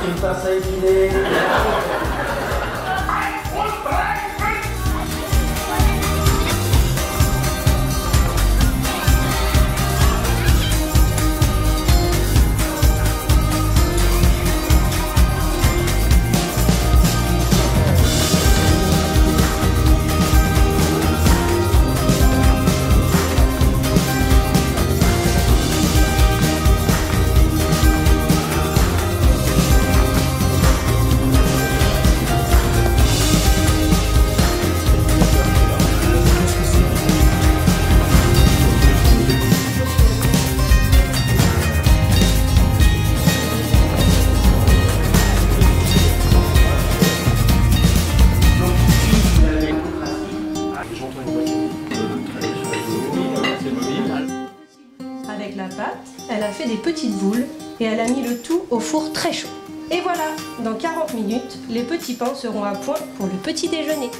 Quem passa aí direito. Avec la pâte, elle a fait des petites boules et elle a mis le tout au four très chaud. Et voilà, dans 40 minutes, les petits pains seront à point pour le petit déjeuner.